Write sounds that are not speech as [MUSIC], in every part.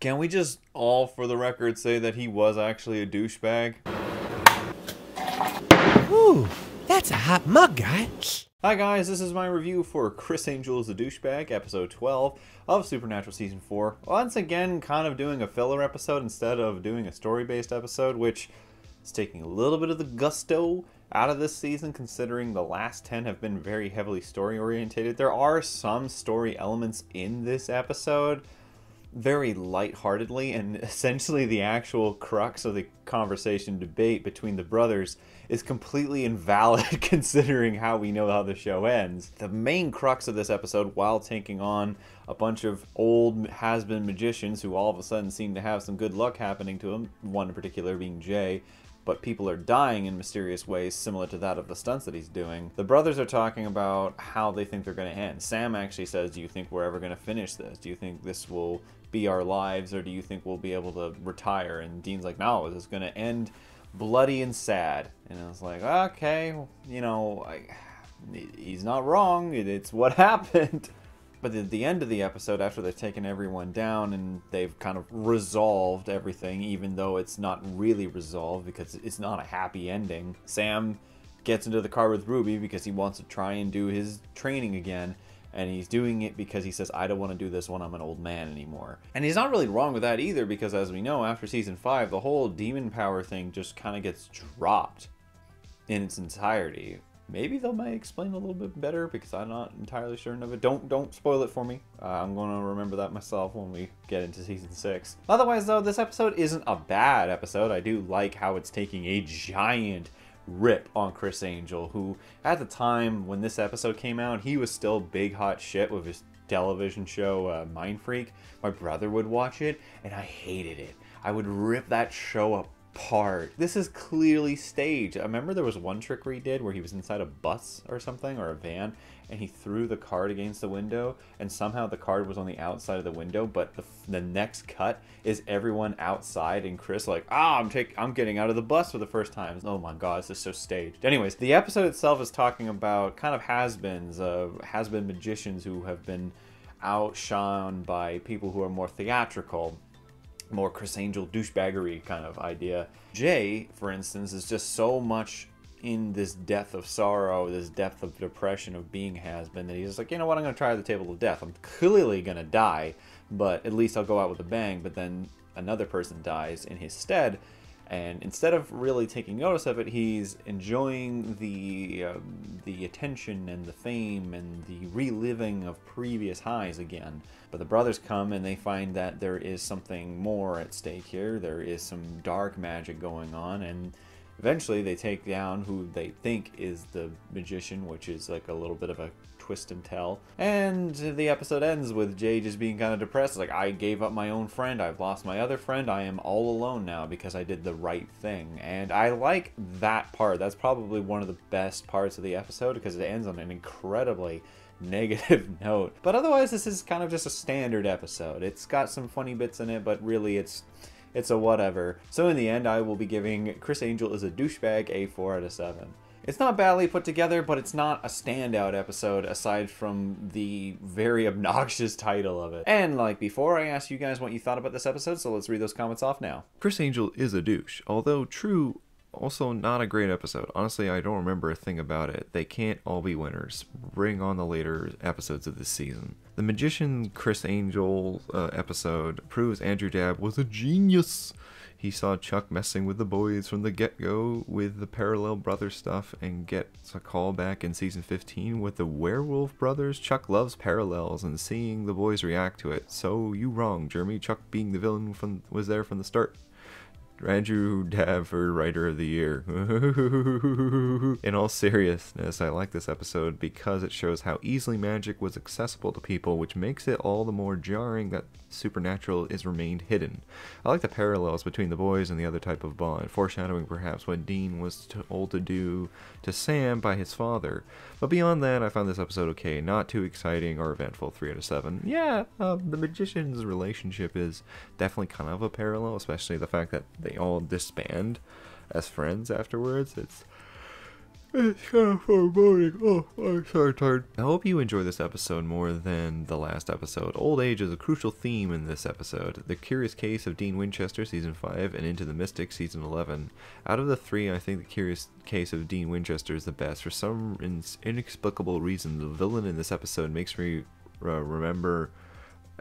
Can we just all, for the record, say that he was actually a douchebag? Ooh, that's a hot mug, guy. Hi guys, this is my review for Criss Angel is a Douchebag, episode 12 of Supernatural Season 4. Once again, kind of doing a filler episode instead of doing a story-based episode, which is taking a little bit of the gusto out of this season considering the last 10 have been very heavily story-orientated. There are some story elements in this episode, very lightheartedly, and [LAUGHS] essentially the actual crux of the conversation debate between the brothers is completely invalid [LAUGHS] considering how we know how the show ends. The main crux of this episode, while taking on a bunch of old has-been magicians who all of a sudden seem to have some good luck happening to them, one in particular being Jay, but people are dying in mysterious ways similar to that of the stunts that he's doing. The brothers are talking about how they think they're going to end. Sam actually says, Do you think we're ever going to finish this? Do you think this will be our lives, or do you think we'll be able to retire? And Dean's like, No, this is going to end bloody and sad. And I was like, Okay, you know, I, he's not wrong. It's what [LAUGHS] happened. But at the end of the episode, after they've taken everyone down and they've kind of resolved everything, even though it's not really resolved because it's not a happy ending, Sam gets into the car with Ruby because he wants to try and do his training again. And he's doing it because he says, I don't want to do this when I'm an old man anymore. And he's not really wrong with that either because, as we know, after season 5, the whole demon power thing just kind of gets dropped in its entirety maybe they might explain a little bit better because I'm not entirely certain of it. Don't don't spoil it for me. Uh, I'm going to remember that myself when we get into season six. Otherwise, though, this episode isn't a bad episode. I do like how it's taking a giant rip on Criss Angel, who at the time when this episode came out, he was still big hot shit with his television show uh, Mindfreak. My brother would watch it, and I hated it. I would rip that show up part. This is clearly staged. I remember there was one trick where he did where he was inside a bus or something or a van and he threw the card against the window and somehow the card was on the outside of the window but the, the next cut is everyone outside and Criss like ah I'm taking I'm getting out of the bus for the first time oh my god this is so staged anyways the episode itself is talking about kind of has-beens uh, has-been magicians who have been outshone by people who are more theatrical more Criss Angel douchebaggery kind of idea. Jay, for instance, is just so much in this depth of sorrow, this depth of depression of being has been that he's just like, you know what, I'm gonna try the table of death. I'm clearly gonna die, but at least I'll go out with a bang. But then another person dies in his stead, and instead of really taking notice of it, he's enjoying the um, the attention and the fame and the reliving of previous highs again. But the brothers come and they find that there is something more at stake here. There is some dark magic going on, and eventually they take down who they think is the magician, which is like a little bit of a twist and tell. And the episode ends with Jay just being kind of depressed. Like, I gave up my own friend. I've lost my other friend. I am all alone now because I did the right thing. And I like that part. That's probably one of the best parts of the episode because it ends on an incredibly [LAUGHS] negative note. But otherwise, this is kind of just a standard episode. It's got some funny bits in it, but really it's it's a whatever. So in the end, I will be giving Criss Angel is a douchebag a 4 out of 7. It's not badly put together, but it's not a standout episode aside from the very [LAUGHS] obnoxious title of it. And like before, I asked you guys what you thought about this episode, so let's read those comments off now. Criss Angel is a douche, although true also not a great episode. Honestly, I don't remember a thing about it. They can't all be winners. Bring on the later episodes of this season. The Magician Criss Angel uh, episode proves Andrew Dabb was a genius. He saw Chuck messing with the boys from the get go with the parallel brother stuff and gets a call back in season 15 with the werewolf brothers. Chuck loves parallels and seeing the boys react to it. So you wrong, Jeremy. Chuck being the villain from was there from the start. Andrew for Writer of the Year. [LAUGHS] In all seriousness, I like this episode because it shows how easily magic was accessible to people, which makes it all the more jarring that supernatural is remained hidden. I like the parallels between the boys and the other type of bond, foreshadowing perhaps what Dean was told to do to Sam by his father. But beyond that, I found this episode okay, not too exciting or eventful. 3 out of 7. Yeah, uh, the magician's relationship is definitely kind of a parallel, especially the fact that they all disband as friends afterwards. It's It's kind of foreboding. Oh, I'm tired. I hope you enjoy this episode more than the last episode. Old age is a crucial theme in this episode. The Curious Case of Dean Winchester, Season 5, and Into the Mystic, Season 11. Out of the three, I think The Curious Case of Dean Winchester is the best. For some inexplicable reason, the villain in this episode makes me uh, remember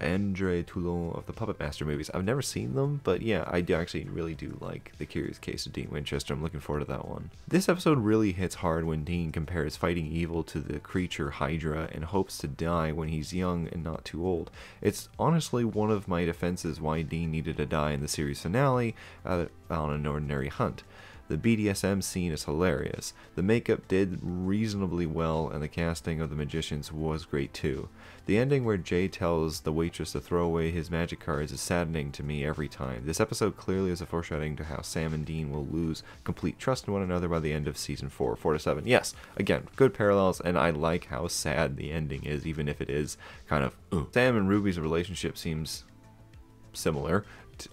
Andre Toulon of the Puppet Master movies. I've never seen them, but yeah, I do actually really do like The Curious Case of Dean Winchester. I'm looking forward to that one. This episode really hits hard when Dean compares fighting evil to the creature Hydra and hopes to die when he's young and not too old. It's honestly one of my defenses why Dean needed to die in the series finale uh, on an ordinary hunt. The BDSM scene is hilarious. The makeup did reasonably well, and the casting of the magicians was great too. The ending where Jay tells the waitress to throw away his magic cards is saddening to me every time. This episode clearly is a foreshadowing to how Sam and Dean will lose complete trust in one another by the end of season 4, 4 to 7. Yes, again, good parallels, and I like how sad the ending is, even if it is kind of. Ugh. Sam and Ruby's relationship seems similar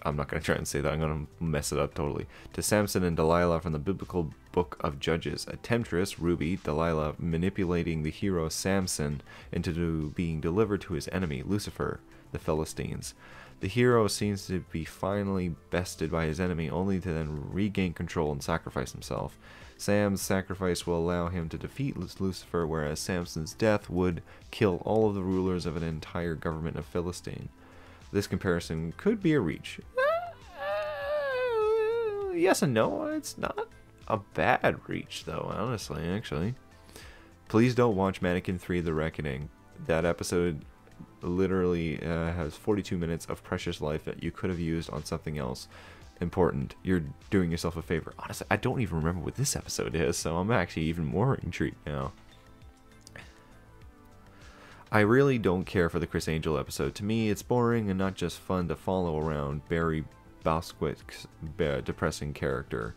I'm not going to try and say that. I'm going to mess it up totally. To Samson and Delilah from the biblical book of Judges. A temptress, Ruby, Delilah, manipulating the hero Samson into being delivered to his enemy, Lucifer, the Philistines. The hero seems to be finally bested by his enemy, only to then regain control and sacrifice himself. Sam's sacrifice will allow him to defeat Lucifer, whereas Samson's death would kill all of the rulers of an entire government of Philistine this comparison could be a reach. Uh, yes and no. It's not a bad reach, though, honestly, actually. Please don't watch Mannequin 3 The Reckoning. That episode literally uh, has 42 minutes of precious life that you could have used on something else important. You're doing yourself a favor. Honestly, I don't even remember what this episode is, so I'm actually even more intrigued now. I really don't care for the Criss Angel episode. To me, it's boring and not just fun to follow around Barry Bostwick's depressing character.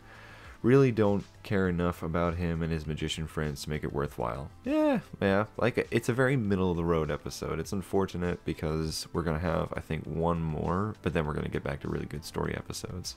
Really don't care enough about him and his magician friends to make it worthwhile. Yeah, yeah, like it's a very middle of the road episode. It's unfortunate because we're gonna have, I think, one more, but then we're gonna get back to really good story episodes.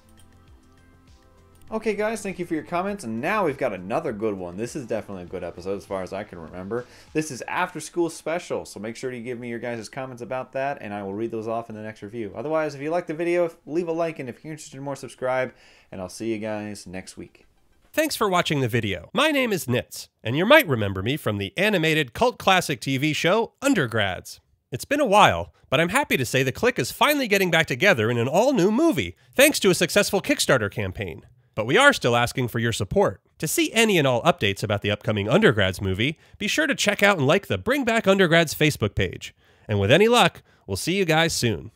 Okay, guys, thank you for your comments. And now we've got another good one. This is definitely a good episode as far as I can remember. This is After School Special, so make sure you give me your guys' comments about that, and I will read those off in the next review. Otherwise, if you like the video, leave a like, and if you're interested in more, subscribe, and I'll see you guys next week. Thanks for watching the video. My name is Nitz, and you might remember me from the animated cult classic TV show Undergrads. It's been a while, but I'm happy to say the Clique is finally getting back together in an all new movie, thanks to a successful Kickstarter campaign. But we are still asking for your support. To see any and all updates about the upcoming Undergrads movie, be sure to check out and like the Bring Back Undergrads Facebook page. And with any luck, we'll see you guys soon.